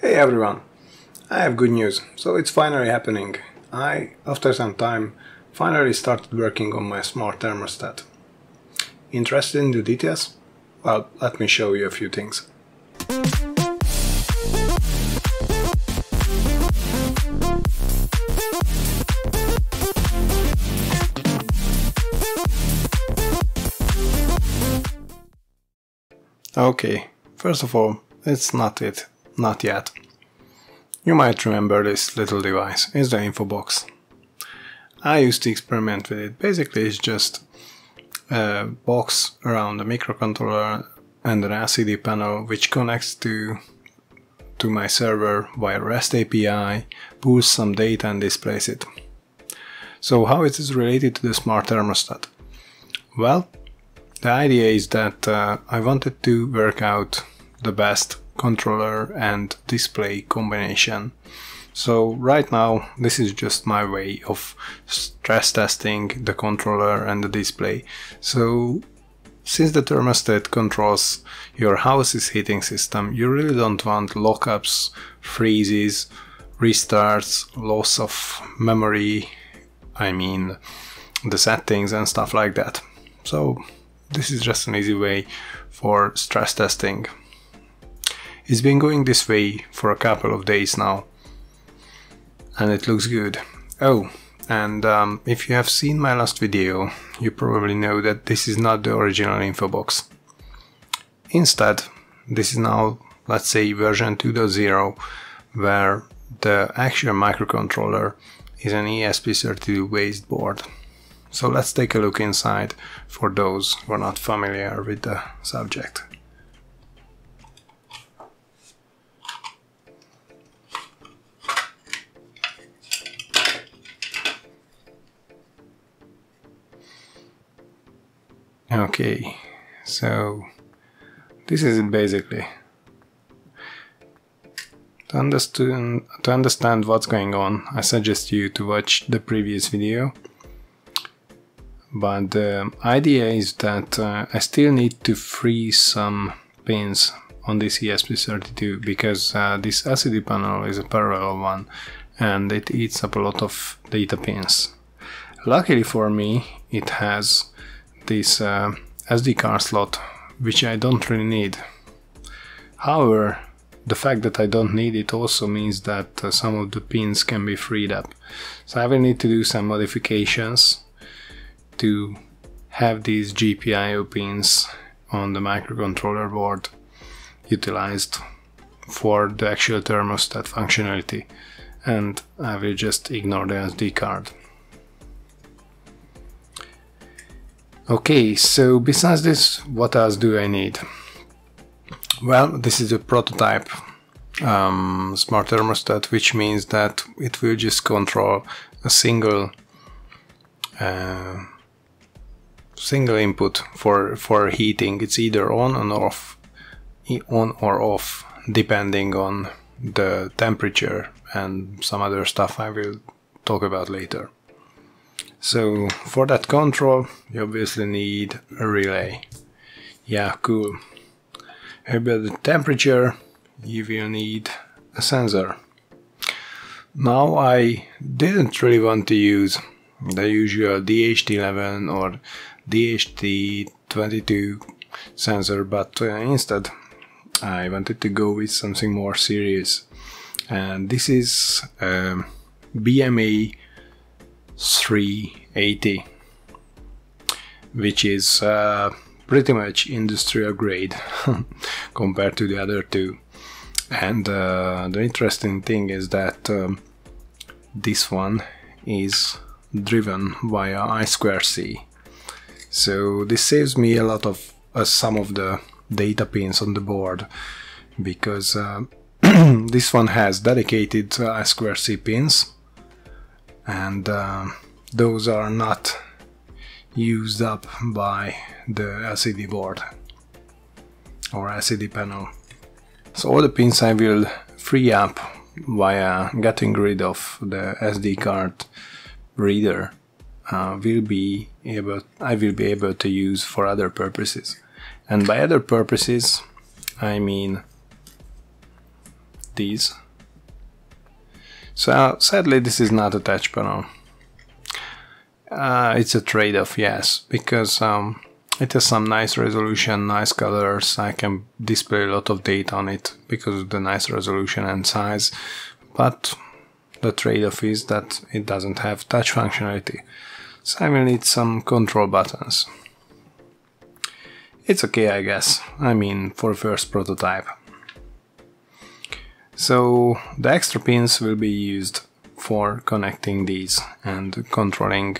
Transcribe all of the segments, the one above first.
Hey everyone! I have good news. So it's finally happening. I, after some time, finally started working on my smart thermostat. Interested in the details? Well, let me show you a few things. Okay, first of all, it's not it. Not yet. You might remember this little device. It's the info box. I used to experiment with it. Basically, it's just a box around the microcontroller and an LCD panel which connects to to my server via REST API, pulls some data and displays it. So how is this related to the smart thermostat? Well, the idea is that uh, I wanted to work out the best controller and display combination. So right now this is just my way of stress testing the controller and the display. So since the thermostat controls your house's heating system, you really don't want lockups, freezes, restarts, loss of memory, I mean the settings and stuff like that. So this is just an easy way for stress testing. It's been going this way for a couple of days now and it looks good. Oh, and um, if you have seen my last video, you probably know that this is not the original info box. Instead, this is now, let's say, version 2.0, where the actual microcontroller is an ESP32 based board. So let's take a look inside for those who are not familiar with the subject. Okay, so this is it basically. To understand, to understand what's going on, I suggest you to watch the previous video but the idea is that uh, I still need to free some pins on this ESP32 because uh, this LCD panel is a parallel one and it eats up a lot of data pins. Luckily for me it has this uh, SD card slot which I don't really need. However, the fact that I don't need it also means that uh, some of the pins can be freed up. So I will need to do some modifications to have these GPIO pins on the microcontroller board utilized for the actual thermostat functionality and I will just ignore the SD card. Okay, so besides this, what else do I need? Well, this is a prototype um, smart thermostat, which means that it will just control a single uh, single input for for heating it's either on and off on or off depending on the temperature and some other stuff I will talk about later so for that control you obviously need a relay. Yeah cool. About the temperature you will need a sensor. Now I didn't really want to use the usual DHT11 or DHT22 sensor but uh, instead I wanted to go with something more serious. And this is um, BME 380 which is uh, pretty much industrial grade compared to the other two. And uh, the interesting thing is that um, this one is driven via I2C so this saves me a lot of uh, some of the data pins on the board because uh, this one has dedicated uh, I2C pins. And uh, those are not used up by the LCD board or LCD panel. So all the pins I will free up via getting rid of the SD card reader uh, will be able I will be able to use for other purposes. And by other purposes, I mean these. So sadly this is not a touch panel. Uh, it's a trade-off, yes, because um, it has some nice resolution, nice colors. I can display a lot of data on it because of the nice resolution and size. But the trade-off is that it doesn't have touch functionality. So I will need some control buttons. It's okay, I guess. I mean, for first prototype. So the extra pins will be used for connecting these and controlling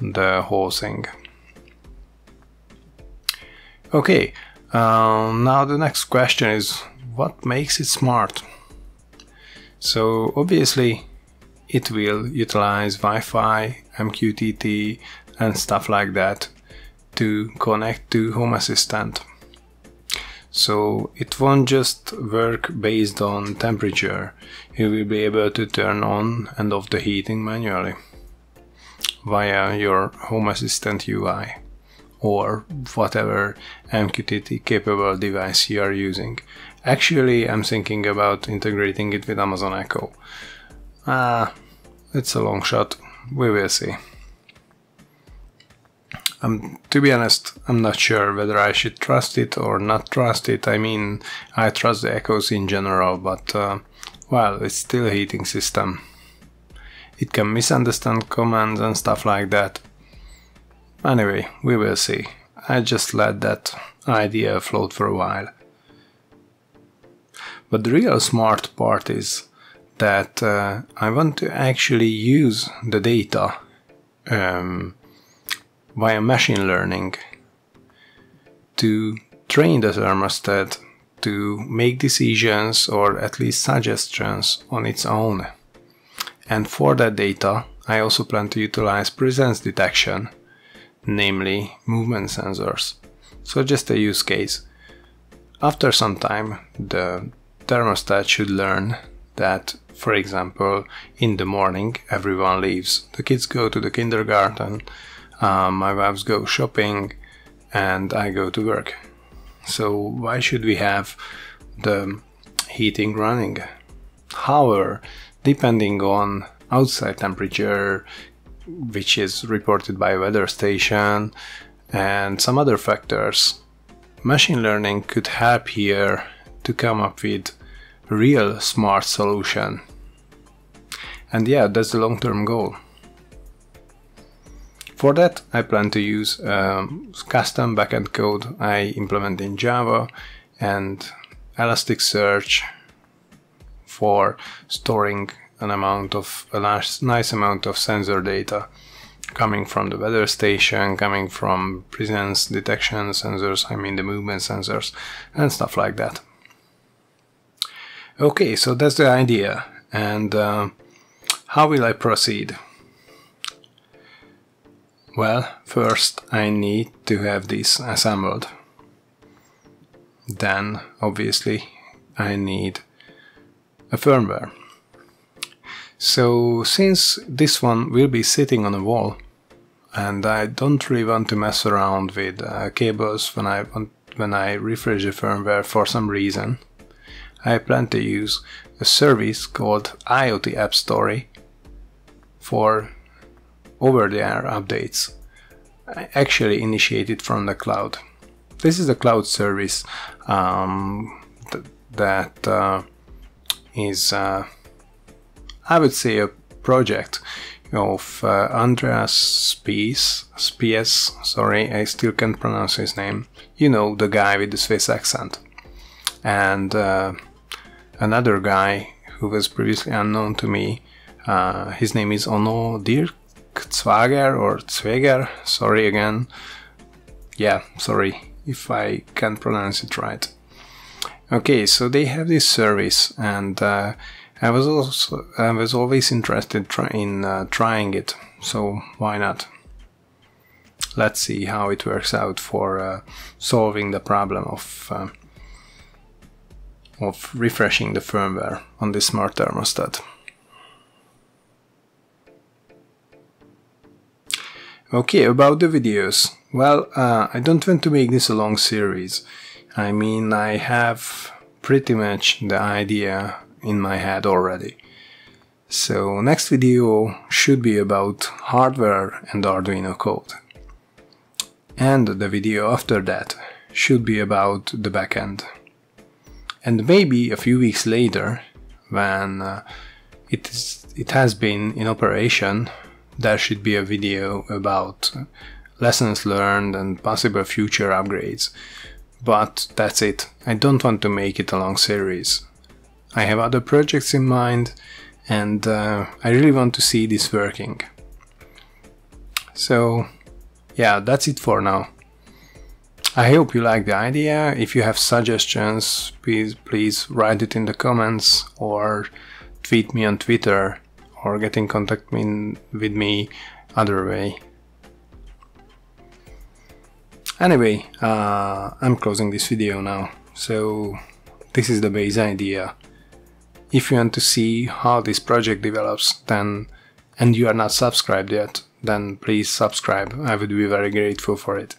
the whole thing. Okay, uh, now the next question is what makes it smart? So obviously it will utilize Wi-Fi, MQTT and stuff like that to connect to Home Assistant. So it won't just work based on temperature, you will be able to turn on and off the heating manually via your Home Assistant UI or whatever MQTT capable device you are using. Actually, I'm thinking about integrating it with Amazon Echo. Ah, uh, it's a long shot. We will see. Um, to be honest, I'm not sure whether I should trust it or not trust it. I mean, I trust the Echoes in general, but uh, well, it's still a heating system. It can misunderstand commands and stuff like that. Anyway, we will see. I just let that idea float for a while. But the real smart part is that uh, I want to actually use the data um, via machine learning to train the thermostat to make decisions or at least suggestions on its own. And for that data, I also plan to utilize presence detection namely movement sensors. So just a use case. After some time, the thermostat should learn that, for example, in the morning everyone leaves. The kids go to the kindergarten, um, my wives go shopping, and I go to work. So why should we have the heating running? However, depending on outside temperature, which is reported by weather station and some other factors. Machine learning could help here to come up with real smart solution. And yeah, that's the long-term goal. For that, I plan to use um, custom backend code I implement in Java and Elasticsearch for storing an amount of a nice, nice amount of sensor data coming from the weather station, coming from presence detection sensors, I mean the movement sensors, and stuff like that. Okay, so that's the idea. And uh, how will I proceed? Well, first I need to have this assembled. Then, obviously, I need a firmware. So since this one will be sitting on a wall and I don't really want to mess around with uh, cables when I want, when I refresh the firmware for some reason, I plan to use a service called IoT App Story for over-the-air updates, actually initiated from the cloud. This is a cloud service um, th that uh, is uh, I would say a project of uh, Andreas Spiess, Spiess, sorry, I still can't pronounce his name. You know, the guy with the Swiss accent. And uh, another guy who was previously unknown to me, uh, his name is Ono Dirk Zwager or Zwager, sorry again. Yeah, sorry if I can't pronounce it right. Okay, so they have this service and uh, I was also I was always interested try, in uh, trying it, so why not? Let's see how it works out for uh, solving the problem of uh, of refreshing the firmware on this smart thermostat. Okay, about the videos. Well, uh, I don't want to make this a long series. I mean, I have pretty much the idea in my head already. So next video should be about hardware and Arduino code. And the video after that should be about the backend. And maybe a few weeks later, when uh, it, is, it has been in operation, there should be a video about lessons learned and possible future upgrades. But that's it. I don't want to make it a long series. I have other projects in mind and uh, I really want to see this working. So yeah, that's it for now. I hope you like the idea. If you have suggestions, please please write it in the comments or tweet me on Twitter or get in contact with me other way. Anyway, uh, I'm closing this video now, so this is the base idea. If you want to see how this project develops then and you are not subscribed yet, then please subscribe, I would be very grateful for it.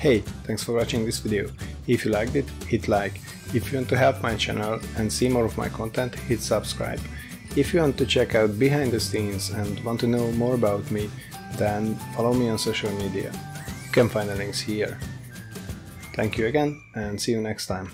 Hey, thanks for watching this video. If you liked it, hit like. If you want to help my channel and see more of my content, hit subscribe. If you want to check out behind the scenes and want to know more about me, then follow me on social media. You can find the links here. Thank you again and see you next time.